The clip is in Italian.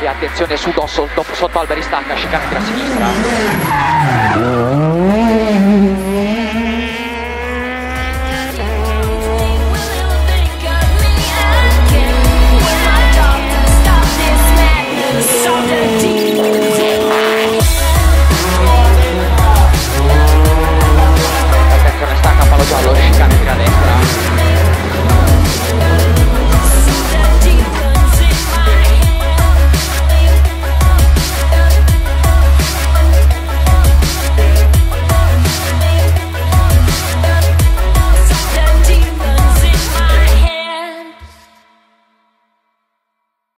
e attenzione su Dosso, sotto Alberi stacca, Sciacca a sinistra.